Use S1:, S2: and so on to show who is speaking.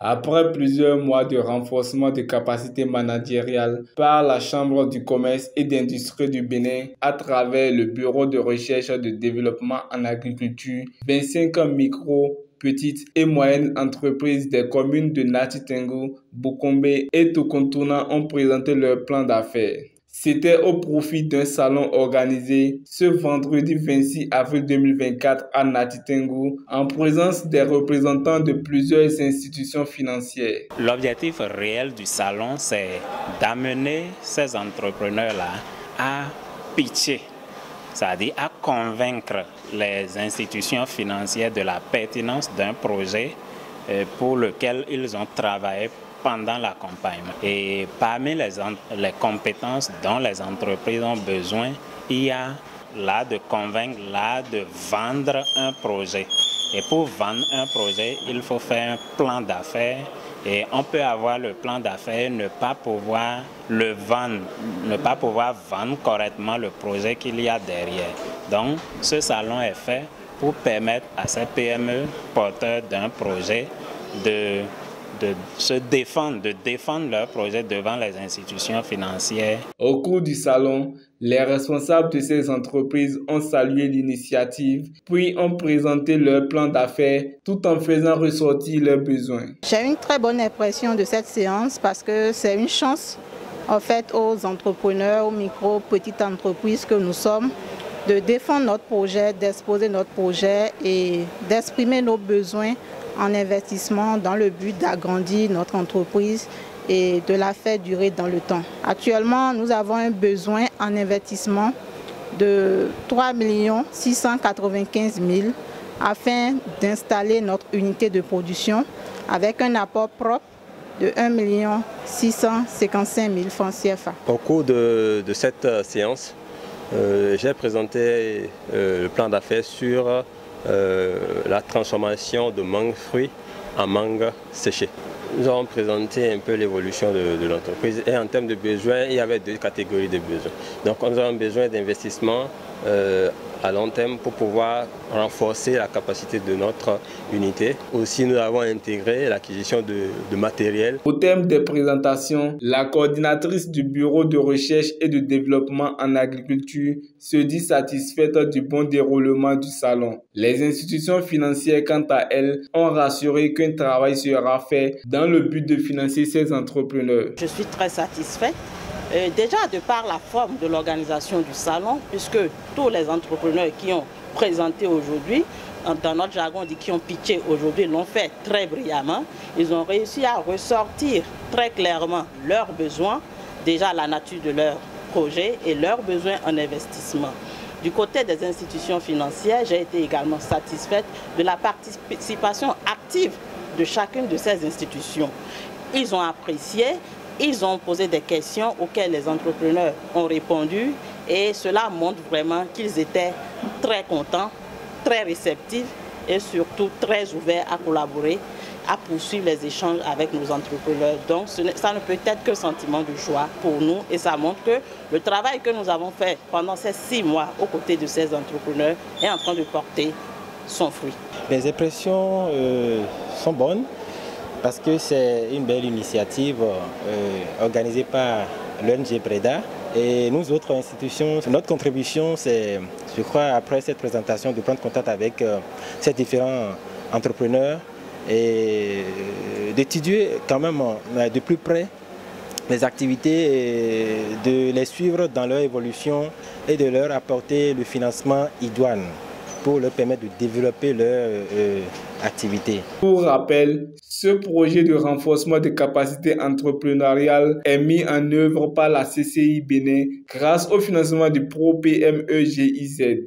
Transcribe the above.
S1: Après plusieurs mois de renforcement des capacités managériales par la Chambre du commerce et d'industrie du Bénin à travers le Bureau de recherche et de développement en agriculture, 25 micro, petites et moyennes entreprises des communes de Natitengu, Bukombe et Tokontuna ont présenté leur plan d'affaires. C'était au profit d'un salon organisé ce vendredi 26 avril 2024 à Natitengu en présence des représentants de plusieurs institutions financières.
S2: L'objectif réel du salon, c'est d'amener ces entrepreneurs-là à pitcher, c'est-à-dire à convaincre les institutions financières de la pertinence d'un projet euh, pour lequel ils ont travaillé pendant l'accompagnement. Et parmi les, les compétences dont les entreprises ont besoin, il y a là de convaincre, là de vendre un projet. Et pour vendre un projet, il faut faire un plan d'affaires. Et on peut avoir le plan d'affaires, ne pas pouvoir le vendre, ne pas pouvoir vendre correctement le projet qu'il y a derrière. Donc, ce salon est fait pour permettre à ces PME porteurs d'un projet de de se défendre, de défendre leur projet devant les institutions financières.
S1: Au cours du salon, les responsables de ces entreprises ont salué l'initiative, puis ont présenté leur plan d'affaires tout en faisant ressortir leurs besoins.
S3: J'ai une très bonne impression de cette séance parce que c'est une chance en fait aux entrepreneurs, aux micro, petites entreprises que nous sommes de défendre notre projet, d'exposer notre projet et d'exprimer nos besoins en investissement dans le but d'agrandir notre entreprise et de la faire durer dans le temps. Actuellement, nous avons un besoin en investissement de 3 695 000 afin d'installer notre unité de production avec un apport propre de 1 655 000 francs CFA.
S4: Au cours de, cette euh, séance, euh, j'ai présenté euh, le plan d'affaires sur la transformation de mangue fruits en mangue séchée. Nous avons présenté un peu l'évolution de, l'entreprise et en termes de besoins, il y avait deux catégories de besoins. Donc nous avons besoin d'investissement euh, à long terme pour pouvoir renforcer la capacité de notre unité. Aussi, nous avons intégré l'acquisition de, matériel.
S1: Au terme des présentations, la coordinatrice du Bureau de recherche et de développement en agriculture se dit satisfaite du bon déroulement du salon. Les institutions financières, quant à elles, ont rassuré qu'un travail sera fait le but de financer ces entrepreneurs.
S5: Je suis très satisfaite déjà de par la forme de l'organisation du salon, puisque tous les entrepreneurs qui ont présenté aujourd'hui, dans notre jargon qui ont pitché aujourd'hui, l'ont fait très brillamment. Ils ont réussi à ressortir très clairement leurs besoins, déjà la nature de leur projet et leurs besoins en investissement. Du côté des institutions financières, j'ai été également satisfaite de la participation active de chacune de ces institutions. Ils ont apprécié ils ont posé des questions auxquelles les entrepreneurs ont répondu et cela montre vraiment qu'ils étaient très contents, très réceptifs et surtout très ouverts à collaborer, à poursuivre les échanges avec nos entrepreneurs. Donc ça ne peut être que sentiment de joie pour nous et ça montre que le travail que nous avons fait pendant ces six mois aux côtés de ces entrepreneurs est en train de porter son fruit.
S6: Les impressions euh, sont bonnes parce que c'est une belle initiative euh, organisée par l'ONG Breda. Et nous autres institutions, notre contribution, c'est, je crois, après cette présentation, de prendre contact avec euh, ces différents entrepreneurs et d'étudier quand même de plus près les activités et de les suivre dans leur évolution et de leur apporter le financement idoine pour leur permettre de développer leur activité.
S1: Pour rappel, ce projet de renforcement des capacités entrepreneuriales est mis en œuvre par la CCI Bénin grâce au financement du Pro PME GIZ.